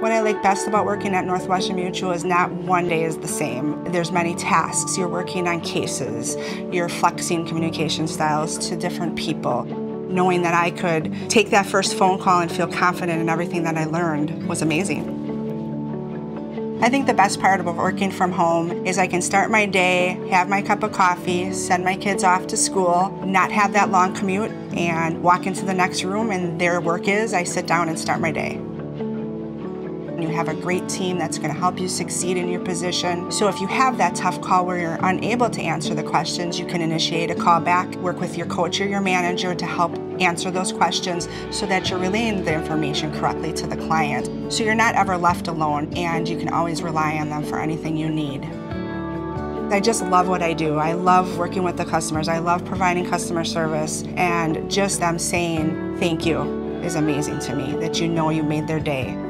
What I like best about working at Northwestern Mutual is not one day is the same. There's many tasks. You're working on cases. You're flexing communication styles to different people. Knowing that I could take that first phone call and feel confident in everything that I learned was amazing. I think the best part about working from home is I can start my day, have my cup of coffee, send my kids off to school, not have that long commute, and walk into the next room and their work is I sit down and start my day. You have a great team that's going to help you succeed in your position. So if you have that tough call where you're unable to answer the questions, you can initiate a call back, work with your coach or your manager to help answer those questions so that you're relaying the information correctly to the client. So you're not ever left alone and you can always rely on them for anything you need. I just love what I do. I love working with the customers. I love providing customer service and just them saying thank you is amazing to me that you know you made their day.